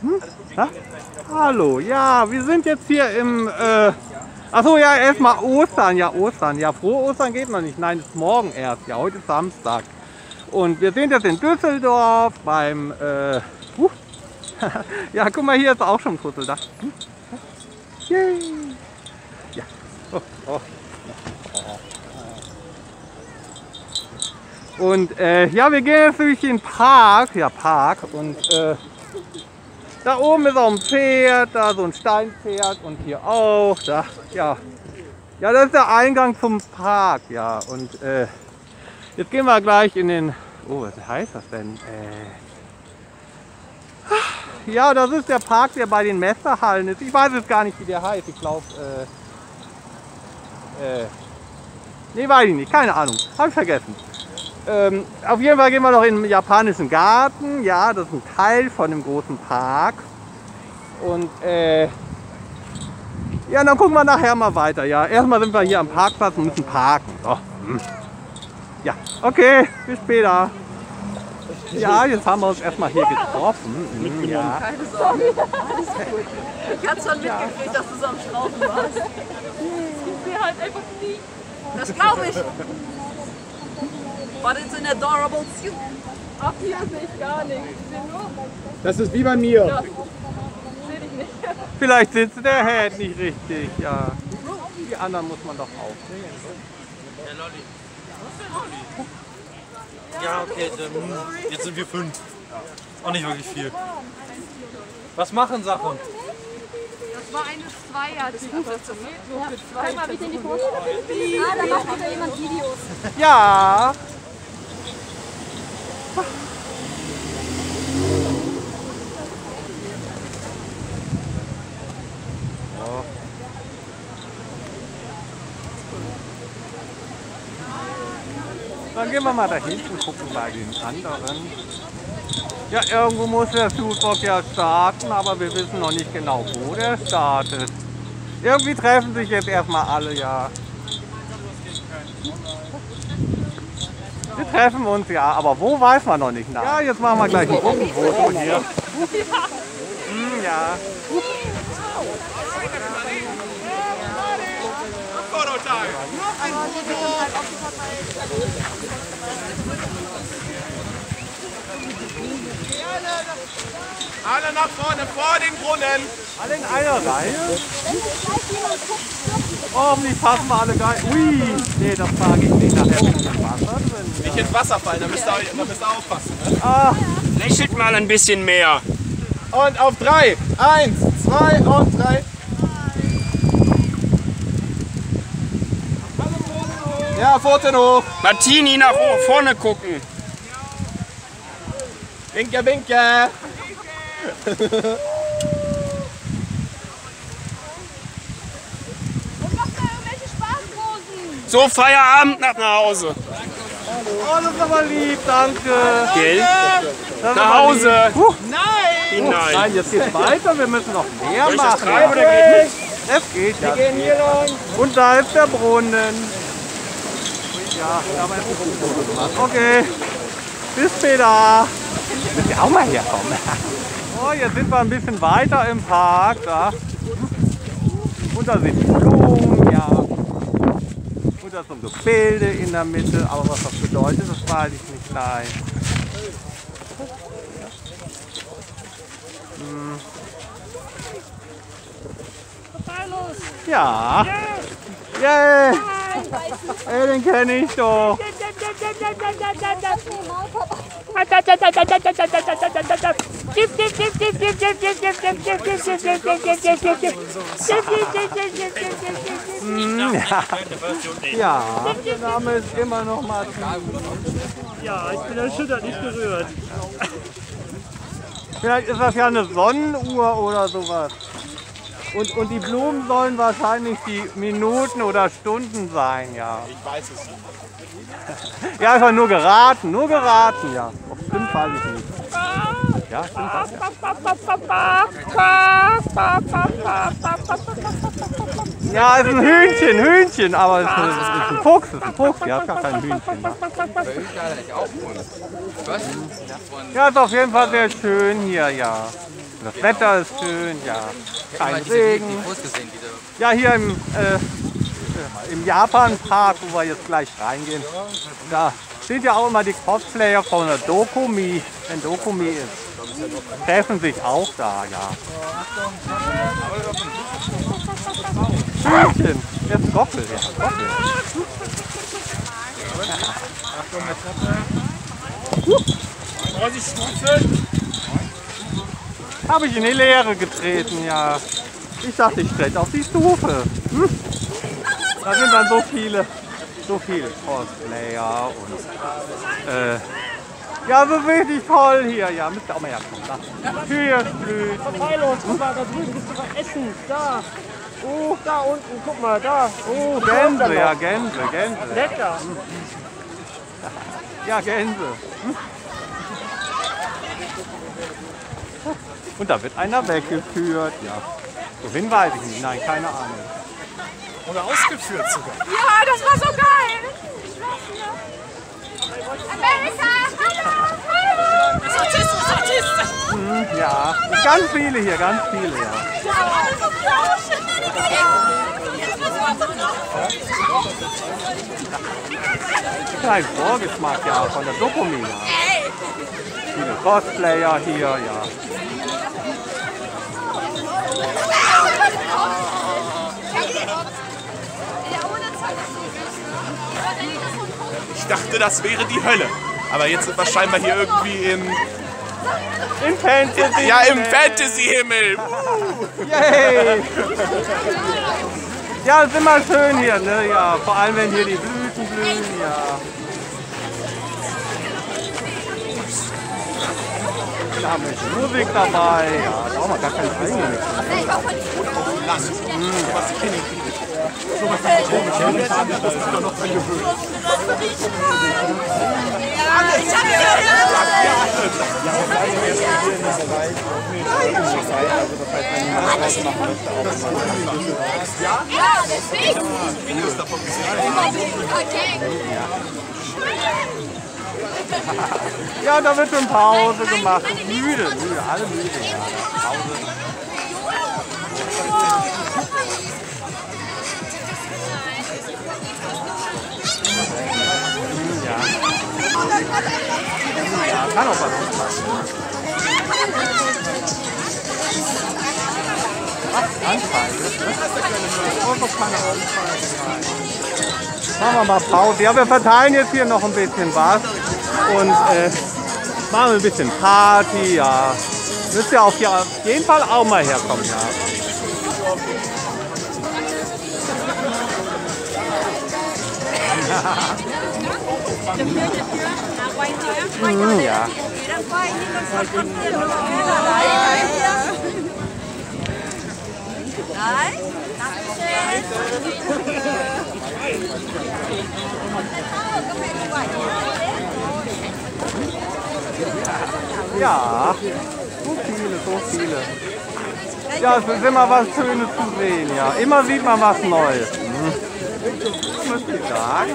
Hm? Hallo, ja, wir sind jetzt hier im. Äh, Achso, ja, erstmal Ostern, ja, Ostern. Ja, frohe Ostern geht noch nicht. Nein, ist morgen erst. Ja, heute ist Samstag. Und wir sind jetzt in Düsseldorf beim. Äh, uh, ja, guck mal, hier ist auch schon Puzzeldach. Hm? Yay! Ja. Oh, oh. Und äh, ja, wir gehen jetzt durch den Park, ja Park, und äh, da oben ist auch ein Pferd, da so ein Steinpferd und hier auch, da, ja. Ja, das ist der Eingang zum Park, ja. Und äh, jetzt gehen wir gleich in den, oh, was heißt das denn? Äh, ja, das ist der Park, der bei den Messerhallen ist. Ich weiß jetzt gar nicht, wie der heißt. Ich glaube, äh, äh, nee, weiß ich nicht, keine Ahnung, habe ich vergessen. Ähm, auf jeden Fall gehen wir noch in den japanischen Garten. Ja, das ist ein Teil von dem großen Park. Und äh, ja, dann gucken wir nachher mal weiter. Ja, erstmal sind wir hier am Parkplatz und müssen parken. So. Hm. Ja, okay, bis später. Ja, jetzt haben wir uns erstmal hier getroffen. Hm, ja. Keine Sorge. Alles gut. Ich hatte schon mitgekriegt, dass du so am Schrauben warst. Das gibt mir halt einfach nie. Das glaube ich. But it's an adorable suit. Ach, hier sehe ich gar nichts. Ich sehe nur, Das ist wie bei mir. ja, sehe ich nicht. Vielleicht sitzt der Head nicht richtig. Ja. Die anderen muss man doch aufnehmen. Der Lolli. Ja, okay, dann, jetzt sind wir fünf. Auch nicht wirklich viel. Was machen Sachen? Das war eine Zweier-Typ. Das für zwei. Kann mal bitte in die Fotos? Ah, da macht wieder jemand Videos. Ja. Dann gehen wir mal da hinten gucken bei den anderen. Ja, irgendwo muss der Foodbock ja starten, aber wir wissen noch nicht genau, wo der startet. Irgendwie treffen sich jetzt erstmal alle, ja. Wir treffen uns ja, aber wo weiß man noch nicht. Ja, jetzt machen wir gleich ein Gruppenfoto hier. Hm, ja. Alle nach vorne, vor den Brunnen. Alle in einer Reihe? Oh, hoffentlich passen wir alle gleich. Ui, nee, das frage ich nicht. Nachher ich im Wasser drin. Nicht ins Wasser fallen, da müsst ihr, da müsst ihr aufpassen. Ne? Ah, Lächelt mal ein bisschen mehr. Und auf drei. Eins, zwei und drei. Ja, Pfoten hoch. Martini nach vorne gucken. Winke, winke. Und macht da irgendwelche Spaßposen. So, Feierabend nach nach Hause. oh, das ist aber lieb, danke. Gell? Das Nach Hause. Huh. Hinein. Nein, jetzt geht's weiter, wir müssen noch mehr Soll ich das machen. treiben oder geht nicht? Es geht, ja. Gehen hier lang. Und da ist der Brunnen. Ja, da haben wir jetzt ein Foto gemacht. Okay, bis später. Müssen wir auch mal herkommen. Oh, jetzt sind wir ein bisschen weiter im Park. Da. Und da sind die Blumen, ja. Und da ist so ein Gebilde in der Mitte. Aber was das bedeutet, das weiß ich nicht. Nein. Hm. Ja. Yay! Ey, den kenne ich doch. Ja, der Name ist immer noch Martin. Ja, ich bin erschüttert, nicht gerührt. Vielleicht ist das ja eine Sonnenuhr oder sowas. Und, und die Blumen sollen wahrscheinlich die Minuten oder Stunden sein, ja. Ich weiß es nicht. Ja, einfach nur geraten, nur geraten, ja. Ob stimmt, weiß ich nicht. Ja, stimmt das ja. Ja, ist ein Hühnchen, Hühnchen, aber es ist, es ist ein Fuchs, es ist ein Fuchs, ja, ist gar kein Hühnchen. Ja. ja, ist auf jeden Fall sehr schön hier, ja. Das Wetter ist schön, ja. Kein Regen. Ja, hier im, äh, im Japan-Park, wo wir jetzt gleich reingehen, da sind ja auch immer die Cosplayer von der Dokumi, wenn Dokumi ist. Treffen sich auch da, ja. Schönchen, jetzt Gockel, ja. Gockel. Vorsicht, Stufen. Habe ich in die Leere getreten, ja. Ich dachte, ich trete auf die Stufe. Hm? Da sind dann so viele, so viele Cosplayer und äh, ja, so richtig toll hier. Ja, müsst ihr auch mal herkommen. Da. Kirschblüten. Hallo, guck mal, da drüben gibt's doch was Essen. Da. Oh, da unten, guck mal, da. Oh, Gänse, ja, Gänse, Gänse. Lecker. Ja, Gänse. Hm? Und da wird einer weggeführt, ja. Wohin weiß ich nicht, nein, keine Ahnung. Oder ausgeführt sogar. Ja, das war so geil. Amerika, hallo, hallo. Das ist Autist, das ist Autist. Hm, ja, ganz viele hier, ganz viele, ja. Kleinen Vorgeschmack, ja, von der Dokumi, ja. Viele Cosplayer hier, ja. Ich dachte, das wäre die Hölle. Aber jetzt sind wir scheinbar hier irgendwie im, In Fantasy. ja, im Fantasy-Himmel. Yay! Ja, ist immer schön hier, ne? Ja, vor allem wenn hier die Blüten blühen, ja. Da haben wir Musik dabei, ja, da haben wir gar keine eigene Mix. Ich hab gehört. Ja, deswegen. Ja, da wird schon Pause gemacht. Müde, müde, alle müde, ja. Pause. Hm, Ja. Kann auch was passieren. Ach, Anzeige. Machen wir mal Pause. Ja, wir verteilen jetzt hier noch ein bisschen was und äh, machen ein bisschen Party, ja. Müsst ihr auf jeden Fall auch mal herkommen, ja. Mhm, ja. Ja, so viele, so viele. Ja, es ist immer was Schönes zu sehen, ja. Immer sieht man was Neues. Mhm. Muss ich sagen.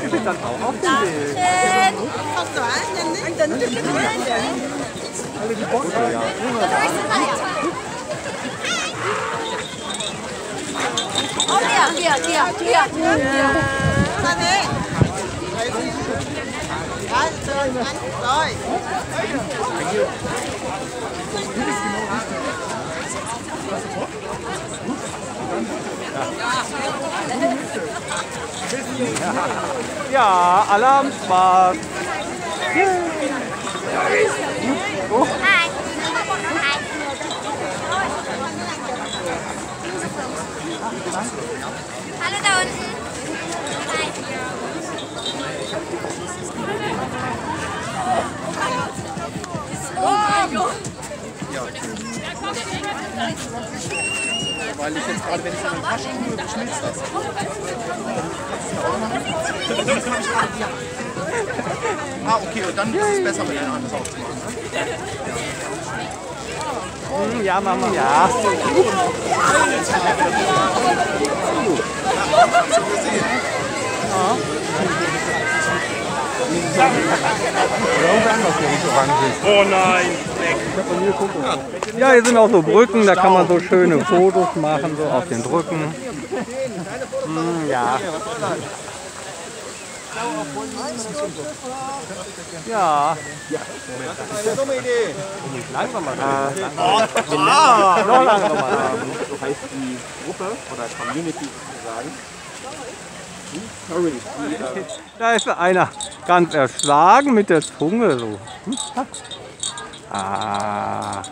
Wir sind dann auch auf dem Bild. Ja, Oh, hier, hier, hier, hier. Ja haben Spaß. Oh. Weil ich jetzt gerade, wenn ich in den Taschen tue, schmilzt das. ah, okay, und dann ist es besser, mit einer Hand aufzumachen. Hm, Ja, Mama. Ja. Oh nein. Ja, hier sind auch so Brücken, da kann man so schöne Fotos machen, so auf den Brücken. Hm, ja. Ja. Langsamer. Ah. Noch langsamer. So heißt die Gruppe oder Community sozusagen. Da ist einer ganz erschlagen mit der Zunge so. Ah.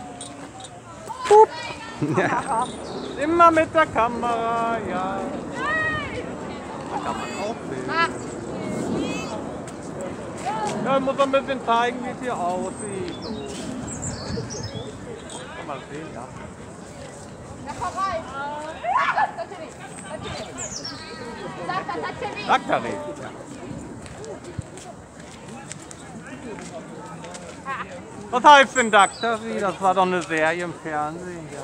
Pup. Ja. Immer mit der Kamera, ja. Da kann man auch filmen. Ja, ich muss ein bisschen zeigen, wie es hier aussieht. Kann man sehen, ja. Daktari. Ja. Was heißt denn Daktari? Das war doch eine Serie im Fernsehen, ja.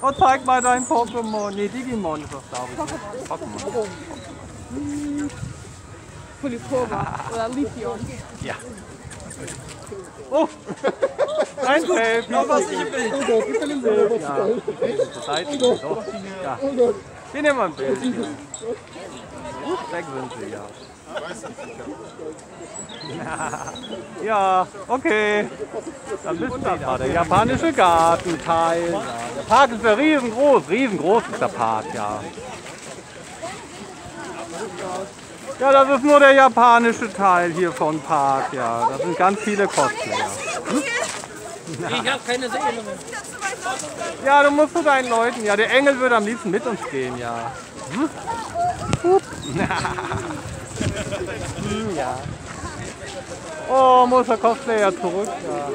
Oh, zeig mal dein Pokémon. Nee, Digimon ist das, glaube ich. Pokémon. Polypora oder Lithium. Ja. Oh! Ein Feld. Noch was ich im Bild. Ja. Seiten. Doch. Ja. Hier nehmen wir ein Bild. Weg sind sie, ja. Ja, okay. Dann du das war der japanische Gartenteil. Der Park ist ja riesengroß. Riesengroß ist der Park, ja. Ja, das ist nur der japanische Teil hier von Park, ja. Da sind ganz viele Cosplayer. Ich habe keine Seele mehr. Ja, du musst zu deinen Leuten. Ja, der Engel würde am liebsten mit uns gehen, ja. Hm? Hm, ja. Oh, muss der Cosplayer zurück, ja.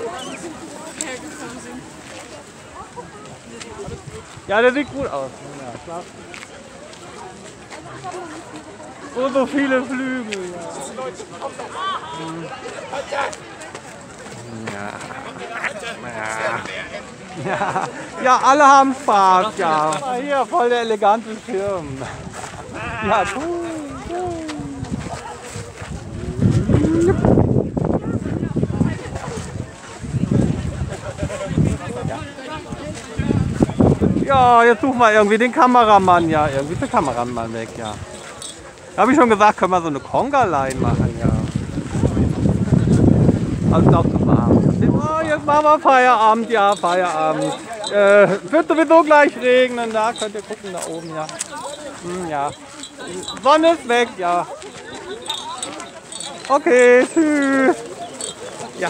Ja, der sieht gut aus. Ja, klar. So, so viele Flügel. Ja. Ja. Ja. alle haben Spaß, ja. Hier, voll der elegante Schirm. Ja, cool. Ja, jetzt suchen wir irgendwie den Kameramann, ja. Irgendwie ist der Kameramann weg, ja. Habe ich schon gesagt, können wir so eine Conga-Line machen, ja. Also auch zu warm. Oh, jetzt machen wir Feierabend, ja, Feierabend. Äh, wird sowieso gleich regnen, da könnt ihr gucken, da oben, ja. Hm, ja. Sonne ist weg, ja. Okay, tschüss. Ja.